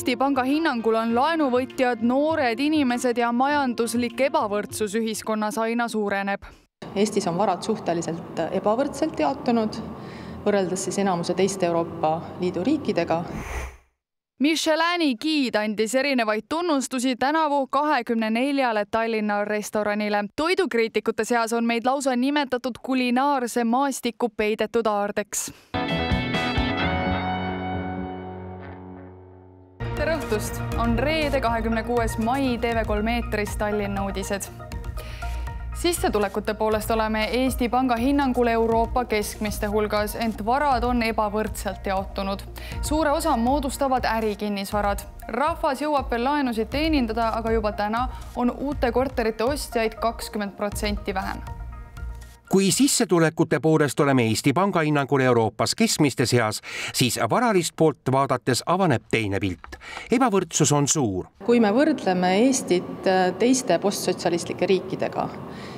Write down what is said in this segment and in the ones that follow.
Eesti Panga hinnangul on laenuvõtjad noored inimesed ja majanduslik ebavõrdsus ühiskonnas aina suureneb. Eestis on varad suhteliselt ebavõrdselt jaotunud võrreldes siis enamuse teiste Euroopa Liidu riikidega. Michelini giid andis erinevaid tunnustusi tänavu kahekümne neljale Tallinna restoranile. toidukriitikute seas on meid lausa nimetatud kulinaarse maastiku peidetud aardeks. Õhtust, on reede, kahekümne kuues mai TV3 eetris Tallinna uudised sissetulekute poolest oleme Eesti Panga hinnangul Euroopa keskmiste hulgas, ent varad on ebavõrdselt jaotunud. suure osa moodustavad ärikinnisvarad. rahvas jõuab veel laenusid teenindada, aga juba täna on uute korterite ostjaid kakskümmend protsenti vähem kui sissetulekute poolest oleme Eesti Panga hinnangul Euroopas keskmiste seas, siis varalist poolt vaadates avaneb teine pilt. ebavõrdsus on suur. kui me võrdleme Eestit äh, teiste postsotsialistlike riikidega,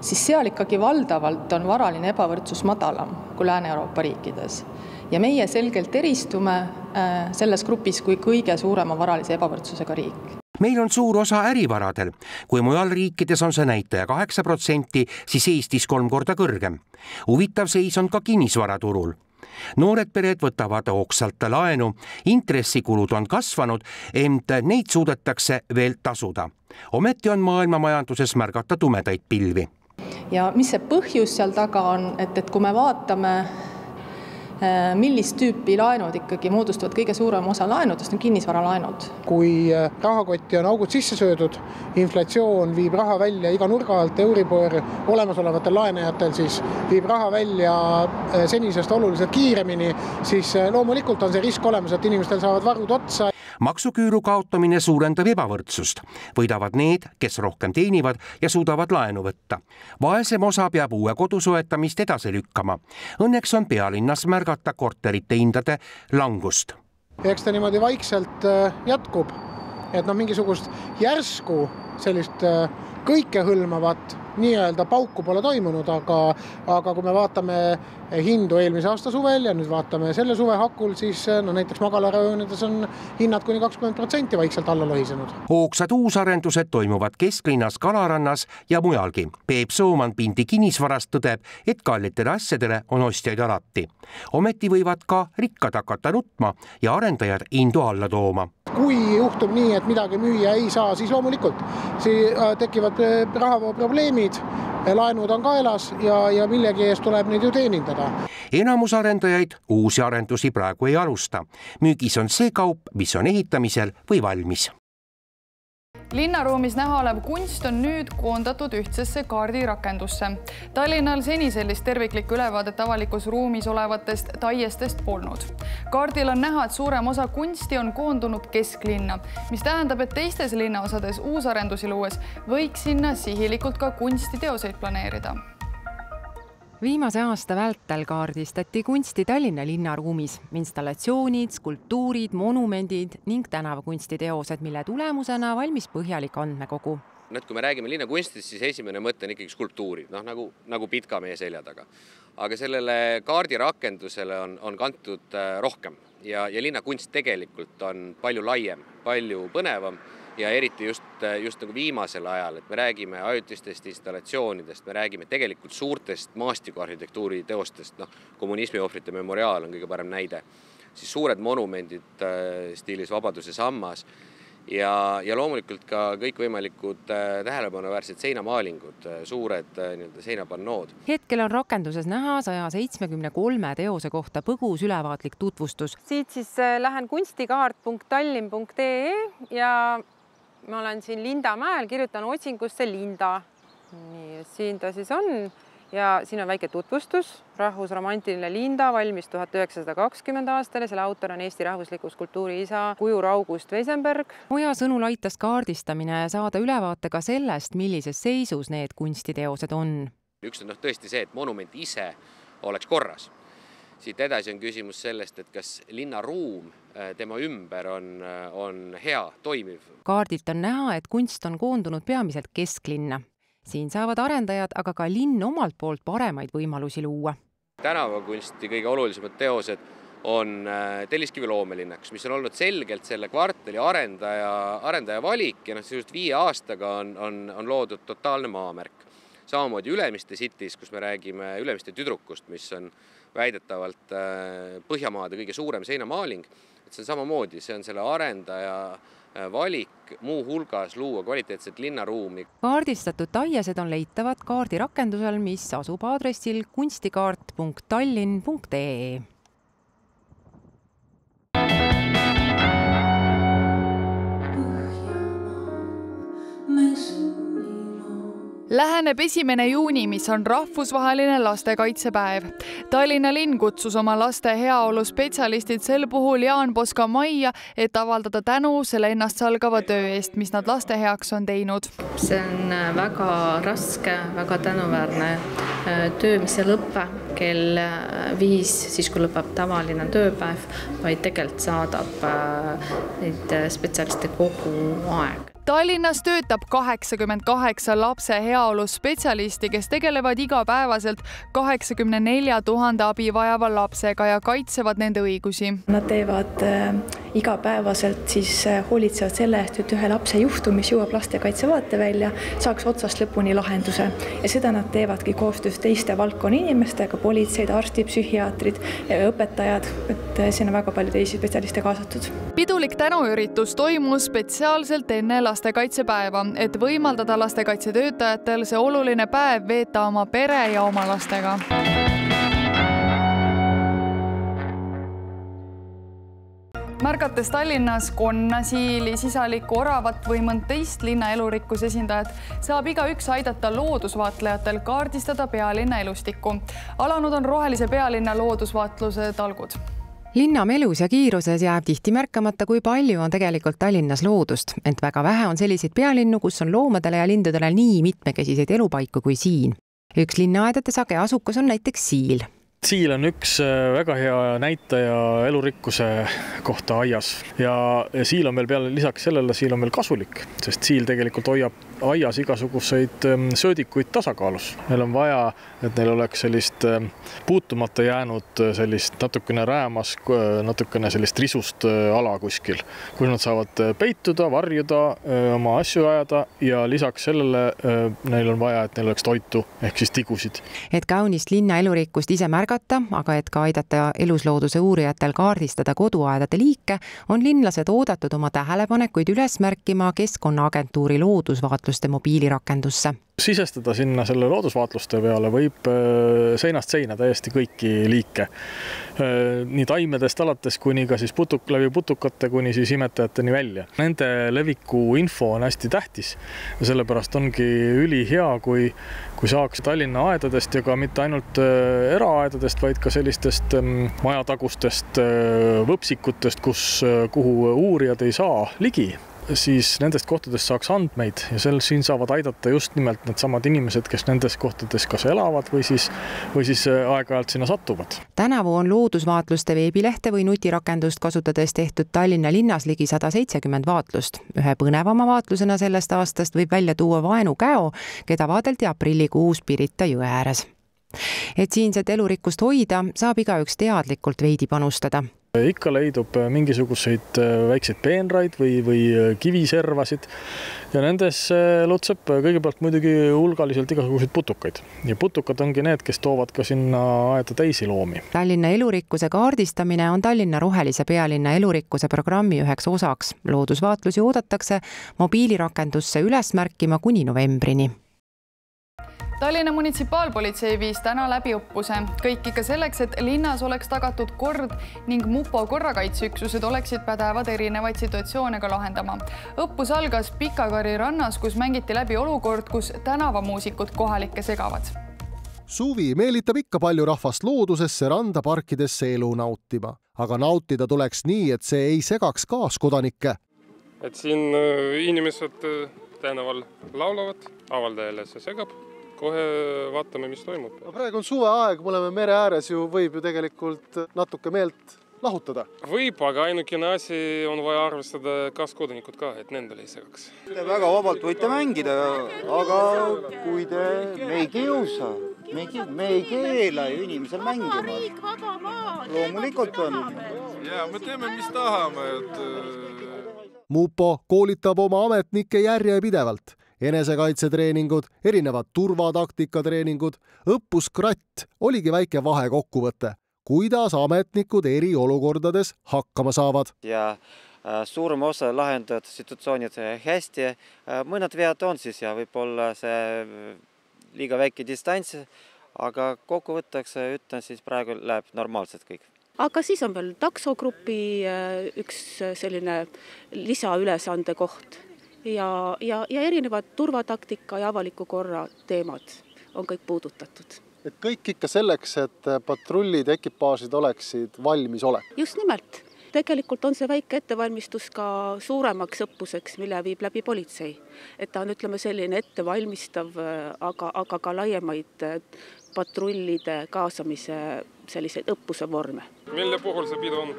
siis seal ikkagi valdavalt on varaline ebavõrdsus madalam kui Lääne-Euroopa riikides ja meie selgelt eristume äh, selles grupis kui kõige suurema varalise ebavõrdsusega riik meil on suur osa ärivaradel. kui mujal riikides on see näitaja kaheksa protsenti, siis Eestis kolm korda kõrgem. huvitav seis on ka kinnisvaraturul noored pered võtavad hoogsalt laenu, intressikulud on kasvanud, ent neid suudetakse veel tasuda. ometi on maailma majanduses märgata tumedaid pilvi. ja mis see põhjus seal taga on, et, et kui me vaatame millist tüüpi laenud ikkagi moodustavad kõige suurema osa laenudest, on kinnisvaralaenud. kui äh, rahakotti on augud sisse söödud, inflatsioon viib raha välja iga nurga alt, Euribor olemasolevatel laenajatel siis viib raha välja äh, senisest oluliselt kiiremini, siis loomulikult on see risk olemas, et inimestel saavad varud otsa maksuküüru kaotamine suurendab ebavõrdsust. võidavad need, kes rohkem teenivad ja suudavad laenu võtta. vaesem osa peab uue kodu soetamist edasi lükkama. Õnneks on pealinnas märgata korterite hindade langust. eks ta niimoodi vaikselt äh, jätkub, et noh, mingisugust järsku sellist äh, kõikehõlmavat nii-öelda pauku pole toimunud, aga, aga kui me vaatame hindu eelmise aasta suvel ja nüüd vaatame selle suve hakul, siis no näiteks magalarajoonides on hinnad kuni kakskümmend protsenti vaikselt alla lohisenud. hoogsad uusarendused toimuvad kesklinnas, Kalarannas ja mujalgi. Peep Sooman Pindi kinnisvarast tõdeb, et kallitele asjadele on ostjaid alati. ometi võivad ka rikkad hakata nutma ja arendajad hindu alla tooma kui juhtub nii, et midagi müüa ei saa, siis loomulikult siin äh, tekivad äh, rahavooprobleemid, laenud on kaelas ja, ja millegi eest tuleb neid ju teenindada. enamus arendajaid uusi arendusi praegu ei alusta. müügis on see kaup, mis on ehitamisel või valmis linnaruumis näha olev kunst on nüüd koondatud ühtsesse kaardirakendusse. Tallinnal seni sellist terviklikku ülevaadet avalikus ruumis olevatest taiestest polnud. kaardil on näha, et suurem osa kunsti on koondunud kesklinna, mis tähendab, et teistes linnaosades uusarendusi luues võiks sinna sihilikult ka kunstiteoseid planeerida viimase aasta vältel kaardistati kunsti Tallinna linnaruumis, installatsioonid, skulptuurid, monumendid ning tänavakunstiteosed, mille tulemusena valmis põhjalik andmekogu. nüüd, kui me räägime linnakunstist, siis esimene mõte on ikkagi skulptuurid, noh nagu, nagu Pitka meie selja taga. aga sellele kaardirakendusele on, on kantud äh, rohkem ja, ja linnakunst tegelikult on palju laiem, palju põnevam ja eriti just, just nagu viimasel ajal, et me räägime ajutistest installatsioonidest, me räägime tegelikult suurtest maastikuarhitektuuri teostest, noh, kommunismi ohvrite memoriaal on kõige parem näide, siis suured monumendid äh, stiilis Vabaduse sammas ja, ja loomulikult ka kõikvõimalikud äh, tähelepanuväärsed seinamaalingud, äh, suured nii-öelda seinapannood. hetkel on rakenduses näha saja seitsmekümne kolme teose kohta põgus ülevaatlik tutvustus. siit siis lähen kunstikaart.tallinn.ee ja ma olen siin Lindamäel, kirjutan otsingusse Linda. nii, siin ta siis on ja siin on väike tutvustus. rahvusromantiline Linda valmis tuhat üheksasada kakskümmend aastal ja selle autor on Eesti rahvusliku skulptuuri isa kujur August Weisenberg. Oja sõnul aitas kaardistamine saada ülevaate ka sellest, millises seisus need kunstiteosed on. üks on noh, tõesti see, et monument ise oleks korras siit edasi on küsimus sellest, et kas linnaruum tema ümber on, äh, on hea, toimiv. kaardilt on näha, et kunst on koondunud peamiselt kesklinna. siin saavad arendajad aga ka linn omalt poolt paremaid võimalusi luua. tänavakunsti kõige olulisemad teosed on Telliskivi loomelinnaks, mis on olnud selgelt selle kvartali arendaja, arendaja valik ja noh, sisuliselt viie aastaga on, on, on loodud totaalne maamärk. Samamoodi Ülemiste City's, kus me räägime Ülemiste tüdrukust, mis on väidetavalt Põhjamaade kõige suurem seinamaaling, et see on samamoodi, see on selle arendaja Äh, valik muuhulgas luua kvaliteetset linnaruumi. kaardistatud taiesed on leitavad kaardirakendusel, mis asub aadressil kunstikaart.tallinn.ee läheneb esimene juuni, mis on rahvusvaheline lastekaitsepäev. Tallinna linn kutsus oma laste heaolu spetsialistid sel puhul Jaan Poska majja, et avaldada tänu selle ennastsalgava töö eest, mis nad laste heaks on teinud. see on äh, väga raske, väga tänuväärne äh, töö, mis ei lõpe kell äh, viis, siis kui lõpeb tavaline tööpäev, vaid tegelikult saadab neid spetsialiste kogu aeg Tallinnas töötab kaheksakümmend kaheksa lapse heaolu spetsialisti, kes tegelevad igapäevaselt kaheksakümne nelja tuhande abi vajava lapsega ja kaitsevad nende õigusi. Nad teevad äh, igapäevaselt siis äh, hoolitsevad selle eest, et ühe lapse juhtum, mis jõuab lastekaitse vaatevälja, saaks otsast lõpuni lahenduse ja seda nad teevadki koostöös teiste valdkonna inimestega, politseid, arstid, psühhiaatrid, õpetajad, et äh, siin on väga palju teisi spetsialiste kaasatud. pidulik tänuüritus toimus spetsiaalselt enne laste lastekaitsepäeva, et võimaldada lastekaitsetöötajatel see oluline päev veeta oma pere ja oma lastega. märgates Tallinnas konna, siili, sisalikku, oravat või mõnd teist linna elurikkuse esindajat, saab igaüks aidata loodusvaatlejatel kaardistada pealinna elustikku. alanud on Rohelise pealinna loodusvaatluse talgud linna melus ja kiiruses jääb tihti märkamata, kui palju on tegelikult Tallinnas loodust, ent väga vähe on selliseid pealinnu, kus on loomadele ja lindudele nii mitmekesiseid elupaiku kui siin. üks linnaaedade sage asukas on näiteks Siil. Siil on üks äh, väga hea näitaja elurikkuse kohta aias. Ja siil on veel peale lisaks sellele, siil on veel kasulik, sest siil tegelikult hoiab aias igasuguseid ähm, söödikuid tasakaalus. Neil on vaja, et neil oleks sellist ähm, puutumata jäänud äh, sellist natukene räämas, natukene sellist risust ala kuskil, kus nad saavad peituda, varjuda, oma asju ajada ja lisaks sellele neil on vaja, et neil oleks toitu ehk siis tigusid. et kaunist linna elurikkust ise märgata, aga et ka aidata eluslooduse uurijatel kaardistada koduaedade liike, on linlased oodatud oma tähelepanekuid üles märkima Keskkonnaagentuuri loodusvaatluste mobiilirakendusse sisestada sinna selle loodusvaatluste peale võib äh, seinast seina täiesti kõiki liike. Äh, nii taimedest alates kuni ka siis putuk, läbi putukate kuni siis imetajateni välja. Nende leviku info on hästi tähtis ja sellepärast ongi ülihea, kui, kui saaks Tallinna aedadest ja ka mitte ainult äh, eraaedadest, vaid ka sellistest ähm, majatagustest võpsikutest, kus, kuhu uurijad ei saa ligi siis nendest kohtadest saaks andmeid ja sel siin saavad aidata just nimelt needsamad inimesed, kes nendes kohtades kas elavad või siis, või siis äh, aeg-ajalt sinna satuvad. tänavu on loodusvaatluste veebilehte või nutirakendust kasutades tehtud Tallinna linnas ligi sada seitsekümmend vaatlust. ühe põnevama vaatlusena sellest aastast võib välja tuua vaenukäo, keda vaadeldi aprillikuus Pirita jõe ääres et siinset elurikkust hoida, saab igaüks teadlikult veidi panustada ikka leidub äh, mingisuguseid äh, väikseid peenraid või, või äh, kiviservasid ja nendesse lotseb kõigepealt muidugi hulgaliselt igasuguseid putukaid ja putukad ongi need, kes toovad ka sinna aeda teisi loomi. Tallinna elurikkuse kaardistamine on Tallinna rohelise pealinna elurikkuse programmi üheks osaks. loodusvaatlusi oodatakse mobiilirakendusse üles märkima kuni novembrini Tallinna munitsipaalpolitsei viis täna läbi õppuse, kõik ikka selleks, et linnas oleks tagatud kord ning mupo korrakaitseüksused oleksid pädevad erinevaid situatsioone ka lahendama. õppus algas Pikakari rannas, kus mängiti läbi olukord, kus tänavamuusikud kohalikke segavad. suvi meelitab ikka palju rahvast loodusesse, randa, parkidesse elu nautima, aga nautida tuleks nii, et see ei segaks kaaskodanikke. et siin äh, inimesed äh, tänaval laulavad, avaldajale see segab kohe vaatame, mis toimub. no praegu on suveaeg, me oleme mere ääres ju, võib ju tegelikult natuke meelt lahutada? võib, aga ainukene asi on vaja arvestada kaaskodanikud ka, et nendele ei segaks. Te väga vabalt võite mängida, aga kui te, me ei kiusa, me ei, me ei keela ju inimesel mängima. loomulikult on. ja me teeme, mis tahame, et. Mupo koolitab oma ametnikke järjepidevalt enesekaitsetreeningud, erinevad turvataktika-treeningud, õppus Kratt oligi väike vahekokkuvõte kuidas ametnikud eriolukordades hakkama saavad. ja äh, suurem osa lahendavad situatsioonid hästi, äh, mõned vead on siis ja võib-olla see äh, liiga väike distants, aga kokkuvõtteks ütlen siis praegu läheb normaalselt kõik aga siis on veel taksogrupi üks selline lisaülesande koht ja, ja, ja erinevad turvataktika ja avaliku korra teemad on kõik puudutatud et kõik ikka selleks, et patrullid, ekipaažid oleksid valmisolek. just nimelt, tegelikult on see väike ettevalmistus ka suuremaks õppuseks, mille viib läbi politsei. et ta on, ütleme, selline ettevalmistav, aga, aga ka laiemaid patrullide kaasamise selliseid õppuse vorme. mille puhul see pidu on?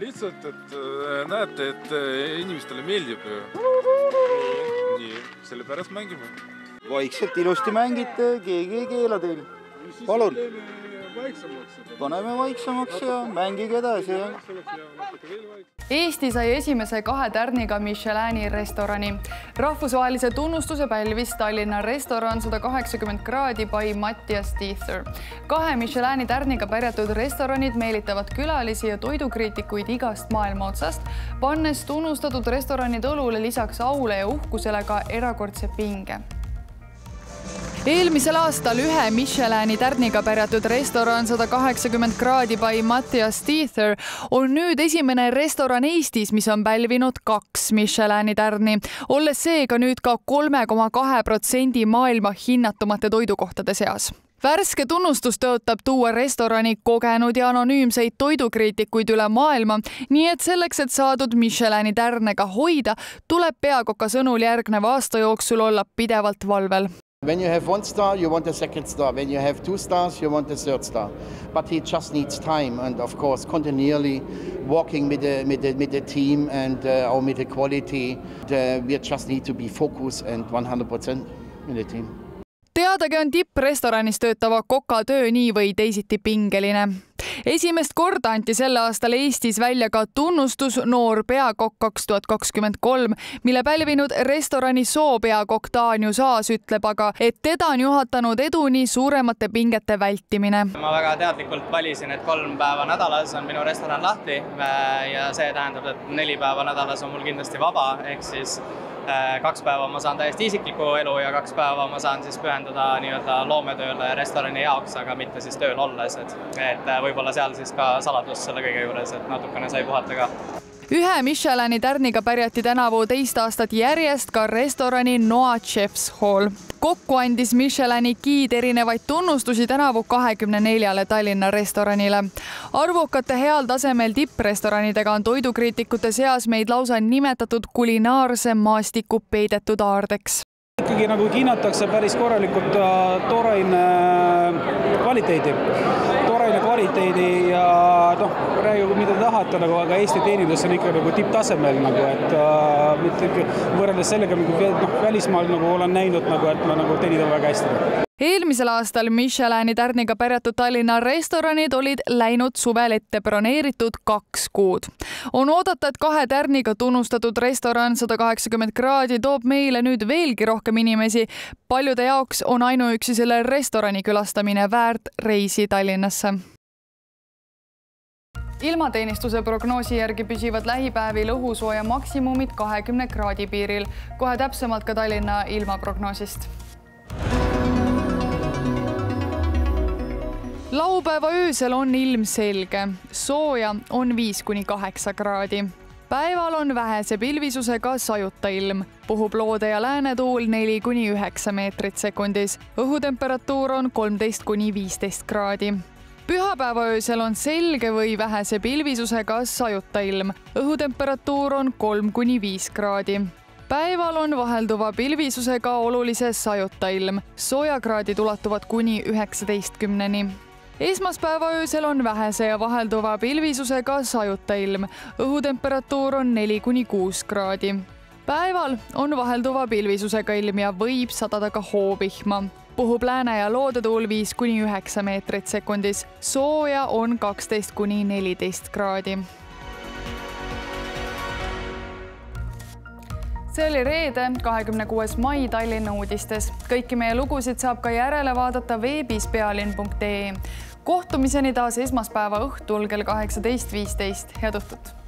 lihtsalt, et äh, näete, et äh, inimestele meeldib ju. Nii, sellepärast mängime. vaikselt ilusti mängite, keegi ei keela teil palun. paneme vaiksemaks ja mängige edasi ja. Eesti sai esimese kahe tärniga Michelini restorani. rahvusvahelise tunnustuse pälvis Tallinna restoran sada kaheksakümmend kraadi by Mattias Teether. kahe Michelini tärniga pärjatud restoranid meelitavad külalisi ja toidukriitikuid igast maailma otsast, pannes tunnustatud restoranide õlule lisaks aule ja uhkusele ka erakordse pinge eelmisel aastal ühe Michelini tärniga pärjatud restoran sada kaheksakümmend kraadi by Mattias Teether on nüüd esimene restoran Eestis, mis on pälvinud kaks Michelini tärni, olles seega nüüd ka kolme koma kahe protsendi maailma hinnatumate toidukohtade seas. Värske tunnustus tõotab tuua restorani kogenud ja anonüümseid toidukriitikuid üle maailma, nii et selleks, et saadud Michelini tärne ka hoida, tuleb peakoka sõnul järgneva aasta jooksul olla pidevalt valvel. When you have one star, you want a second star. When you have two stars, you want a third star. But he just needs time and, of course, continually working with the, with the, with the team and uh, or with the quality. Uh, we just need to be focused and 100% in the team. Teadagi on tipprestoranis töötava koka töö nii või teisiti pingeline esimest korda anti sel aastal Eestis välja ka tunnustus Noor peakokk kaks tuhat kakskümmend kolm, mille pälvinud restorani soopeakokk Taanius Aas ütleb aga, et teda on juhatanud eduni suuremate pingete vältimine. ma väga teadlikult valisin, et kolm päeva nädalas on minu restoran lahti ja see tähendab, et neli päeva nädalas on mul kindlasti vaba, ehk siis Äh, kaks päeva ma saan täiesti isiklikku elu ja kaks päeva ma saan siis pühenduda nii-öelda loometööle restorani jaoks, aga mitte siis tööl olles, et, et äh, võib-olla seal siis ka saladus selle kõige juures, et natukene sai puhata ka ühe Michelini tärniga pärjati tänavu teist aastat järjest ka restorani Noa Chef's Hall. kokku andis Michelini giid erinevaid tunnustusi tänavu kahekümne neljale Tallinna restoranile. arvukate heal tasemel tipprestoranidega on toidukriitikute seas meid lausa nimetatud kulinaarse maastiku peidetud aardeks ikkagi nagu hinnatakse päris korralikult äh, tooraine äh, kvaliteedi, kvaliteedi ja noh, räägigu mida tahate nagu, aga Eesti teenindus on ikka nagu tipptasemel nagu, et äh, mitte võrreldes sellega, nagu noh, välismaal nagu olen näinud nagu, et me nagu teenindame väga hästi eelmisel aastal Michelini tärniga pärjatud Tallinna restoranid olid läinud suvel ette broneeritud kaks kuud. on oodata, et kahe tärniga tunnustatud restoran sada kaheksakümmend kraadi toob meile nüüd veelgi rohkem inimesi. paljude jaoks on ainuüksi selle restorani külastamine väärt reisi Tallinnasse ilmateenistuse prognoosi järgi püsivad lähipäevil õhusooja maksimumid kahekümne kraadi piiril. kohe täpsemalt ka Tallinna ilmaprognoosist laupäeva öösel on ilm selge, sooja on viis kuni kaheksa kraadi. päeval on vähese pilvisusega sajuta ilm, puhub loode ja läänetuul neli kuni üheksa meetrit sekundis. õhutemperatuur on kolmteist kuni viisteist kraadi pühapäeva öösel on selge või vähese pilvisusega sajuta ilm, õhutemperatuur on kolm kuni viis kraadi päeval on vahelduva pilvisusega olulise sajuta ilm, soojakraadid ulatuvad kuni üheksateistkümneni esmaspäeva öösel on vähese ja vahelduva pilvisusega sajuta ilm. õhutemperatuur on neli kuni kuus kraadi. Päeval on vahelduva pilvisusega ilm ja võib sadada ka hoovihma. puhub lääne ja loodetuul viis kuni üheksa meetrit sekundis. sooja on kaksteist kuni neliteist kraadi see oli reede, kahekümne kuues mai Tallinna uudistes. kõiki meie lugusid saab ka järele vaadata veebis pealinn.ee. kohtumiseni taas esmaspäeva õhtul kell kaheksateist viisteist. head õhtut